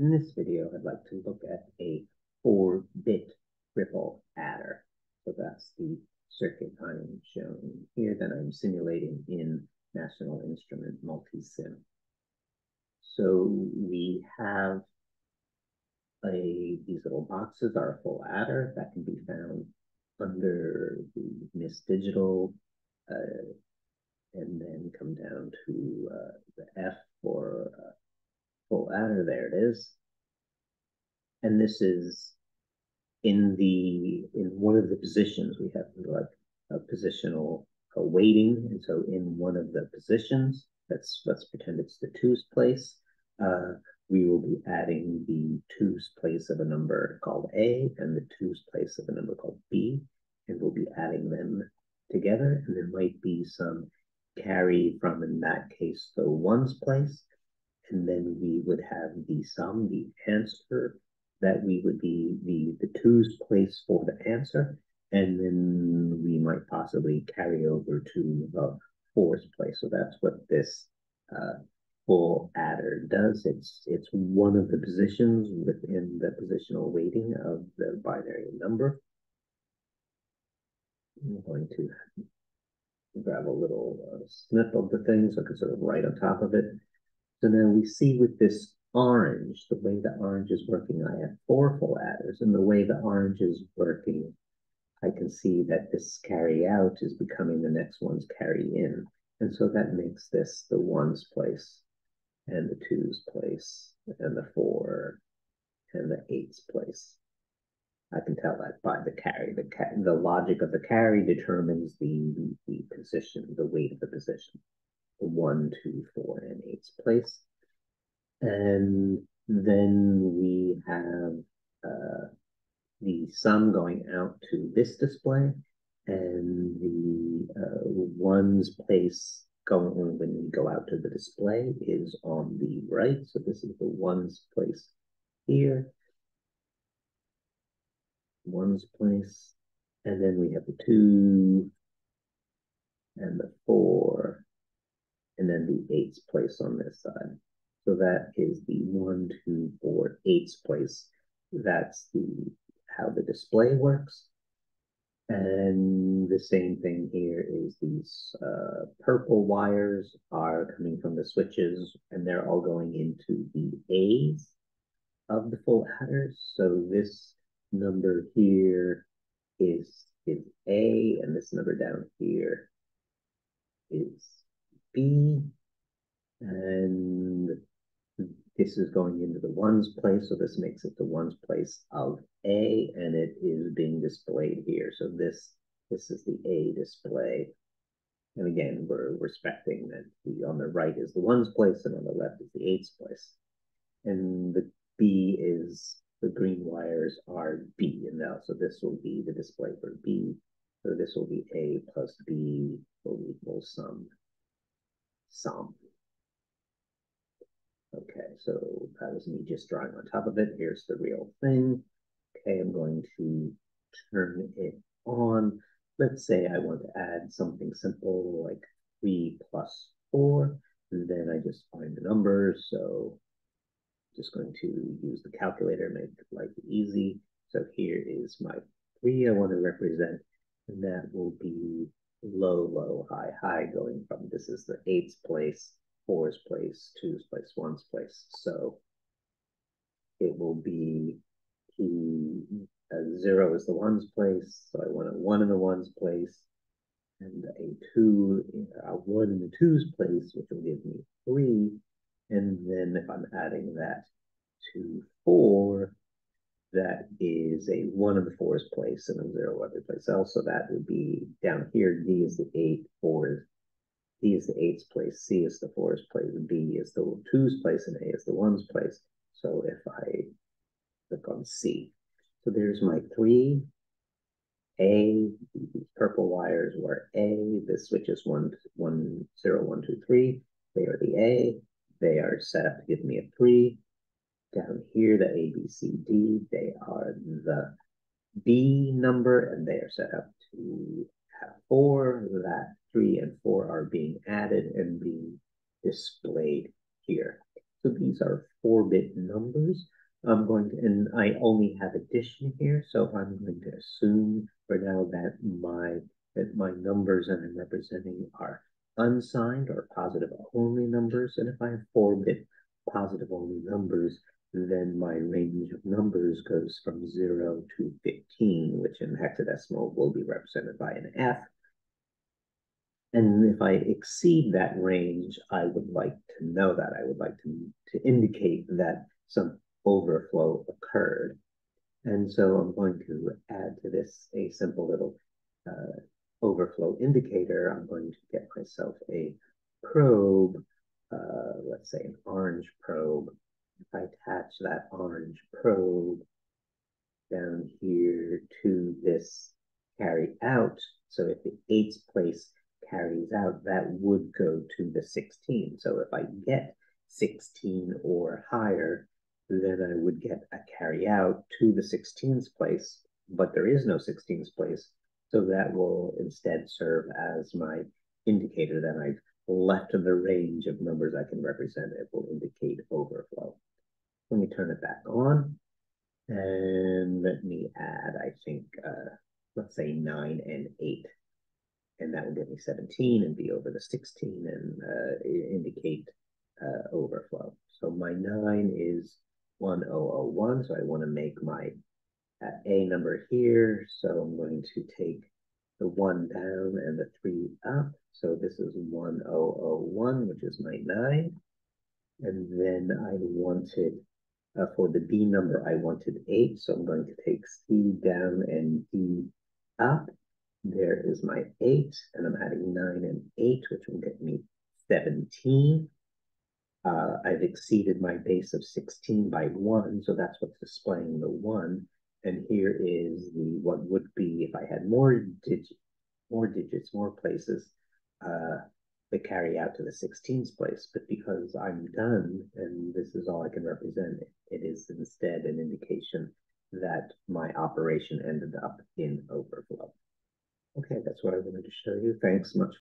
In this video, I'd like to look at a four-bit ripple adder. So that's the circuit I'm showing here that I'm simulating in National Instrument Multisim. So we have a, these little boxes are a full adder that can be found under the MISC Digital uh, and then come down to uh, is. And this is in the in one of the positions we have like a positional a weighting, and so in one of the positions, let's let's pretend it's the twos place. Uh, we will be adding the twos place of a number called A and the twos place of a number called B, and we'll be adding them together. And there might be some carry from, in that case, the ones place. And then we would have the sum, the answer, that we would be the, the twos place for the answer. And then we might possibly carry over to the fours place. So that's what this uh, full adder does. It's it's one of the positions within the positional weighting of the binary number. I'm going to grab a little uh, snip of the thing so I can sort of write on top of it. So now we see with this orange, the way the orange is working, I have four full adders, and the way the orange is working, I can see that this carry out is becoming the next one's carry in. And so that makes this the ones place and the twos place and the four and the eights place. I can tell that by the carry. The ca the logic of the carry determines the, the, the position, the weight of the position. One, two, four, and eight's place. And then we have uh, the sum going out to this display and the uh, ones place going when we go out to the display is on the right. So this is the ones place here ones place. And then we have the two and the four, and then the eights place on this side. So that is the one, two, four, eights place. That's the how the display works. And the same thing here is these uh, purple wires are coming from the switches and they're all going into the A's of the full adders. So this number here is is A, and this number down here is B, and this is going into the ones place, so this makes it the ones place of A, and it is being displayed here. So this this is the A display. And again, we're respecting that the on the right is the ones place, and on the left is the eights place. And the B is the green wires are B, and now so this will be the display for B. So this will be A plus B will equal some sum. Okay, so that was me just drawing on top of it. Here's the real thing. Okay, I'm going to turn it on. Let's say I want to add something simple like 3 plus 4. And then I just find the numbers. So just going to use the calculator, make life easy. So here is my three I want to represent, and that will be low, low, high, high, going from this is the eights place, fours place, twos place, ones place. So it will be key uh, zero is the ones place, so I want a one in the ones place, and a two, a one in the twos place, which will give me three, and then if I'm adding that to four, that is a one in the fours place and a zero other place else. So that would be down here. D is the eight, four is D is the eights place, C is the fours place, B is the twos place, and A is the ones place. So if I click on C, so there's my three. A, these purple wires were A, this switch is one, one, zero, one, two, three. They are the A. They are set up to give me a three. Down here, the A, B, C, D, they are the B number, and they are set up to have four. That three and four are being added and being displayed here. So these are four-bit numbers. I'm going to, and I only have addition here, so I'm going to assume for now that my that my numbers that I'm representing are unsigned or positive only numbers. And if I have four-bit positive only numbers, then my range of numbers goes from 0 to 15, which in hexadecimal will be represented by an F. And if I exceed that range, I would like to know that. I would like to, to indicate that some overflow occurred. And so I'm going to add to this a simple little uh, overflow indicator. I'm going to get myself a probe, uh, let's say an orange probe. If I attach that orange probe down here to this carry out, so if the eighth place carries out, that would go to the 16. So if I get 16 or higher, then I would get a carry out to the 16th place, but there is no 16th place. So that will instead serve as my indicator that I've left the range of numbers I can represent. It will indicate overflow. Turn it back on. And let me add, I think, uh, let's say 9 and 8 and that will give me 17 and be over the 16 and uh, indicate uh, overflow. So my 9 is 1001, so I want to make my uh, A number here. So I'm going to take the 1 down and the 3 up. So this is 1001, which is my 9. And then I wanted, uh, for the B number, I wanted 8. So I'm going to take C down and D up. There is my 8, and I'm adding 9 and 8, which will get me 17. Uh, I've exceeded my base of 16 by 1, so that's what's displaying the 1. And here is the what would be, if I had more, digits, more digits, more places, uh, the carry out to the 16th place. But because I'm done, and this is all I can represent, it is instead an indication that my operation ended up in overflow. Okay, that's what I wanted to show you. Thanks much